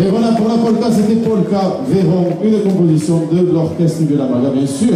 Et voilà, pour la polka, c'était Polka Véron, une composition de l'orchestre de la Maga, bien sûr.